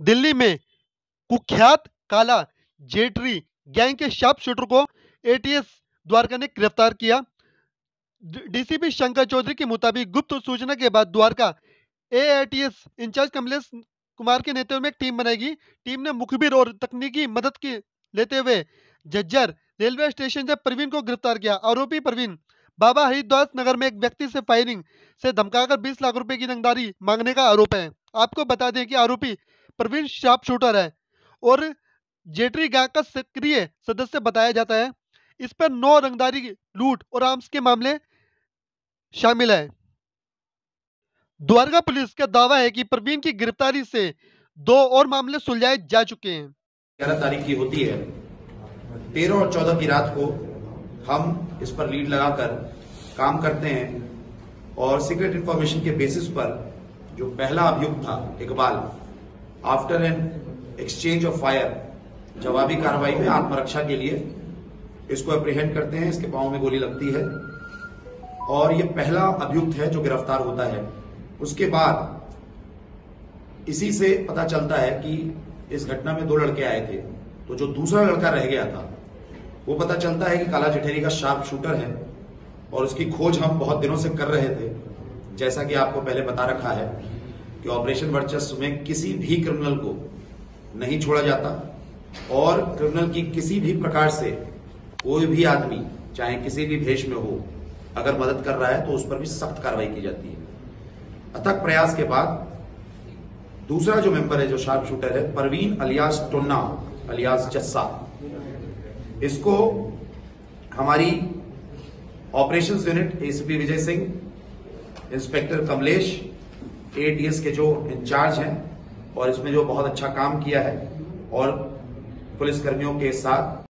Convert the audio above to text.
दिल्ली में कुख्यात काला जेटरी गैंग के शार्प शूटर को एटीएस द्वारका ने गिरफ़्तार किया। डीसीपी शंकर चौधरी के मुताबिक गुप्त सूचना के बाद द्वारका एएटीएस इंचार्ज कमलेश कुमार के नेतृत्व में एक टीम बनाएगी। टीम ने मुखबिर और तकनीकी मदद की लेते हुए झज्जर रेलवे स्टेशन से प्रवीण को गिरफ़्तार किया। आरोपी प्रवीण, बाबा हरिद्वार नगर में एक व्यक्ति से फायरिंग से धमकाकर 20 लाख रुपए की रंगदारी मांगने का आरोप है। आपको बता दें कि आरोपी प्रवीण शार्प शूटर है और जेटरी गैंग का सक्रिय सदस्य बताया जाता है। इस पर नौ रंगदारी लूट और आर्म्स के मामले शामिल है। द्वारका पुलिस का दावा है कि प्रवीण की गिरफ्तारी से दो और मामले सुलझाए जा चुके हैं। ग्यारह तारीख की होती है। तेरह और चौदह की रात को हम इस पर लीड लगाकर काम करते हैं और सीक्रेट इंफॉर्मेशन के बेसिस पर जो पहला अभियुक्त था Iqbal after an exchange of fire जवाबी कार्रवाई में आत्मरक्षा के लिए इसको अप्रीहेंड करते हैं, इसके पाँव में गोली लगती है। और ये पहला अभियुक्त है जो गिरफ़्तार होता है। उसके बाद इसी से पता चलता है कि इस घटना में दो लड़के आए थे। तो जो दूसरा लड़का रह गया था, वो पता चलता है कि काला जठेरी का शार्प शूटर है और उसकी खोज हम बहुत दिनों से कर रहे थे, जैसा कि आपको पहले बता रखा है। कि ऑपरेशन वर्चस्व में किसी भी क्रिमिनल को नहीं छोड़ा जाता और क्रिमिनल की किसी भी प्रकार से कोई भी आदमी, चाहे किसी भी भेष में हो, अगर मदद कर रहा है तो उस पर भी सख्त कार्रवाई की जाती है। अथक प्रयास के बाद दूसरा जो मेंबर है, जो शार्प शूटर है, परवीन अलियास टोन्ना, अलियास जस्सा। इसको हमारी operations unit ACP Vijay Singh inspector Kamlesh ATS के जो इंचार्ज हैं और इसमें जो बहुत अच्छा काम किया है और पुलिसकर्मियों के साथ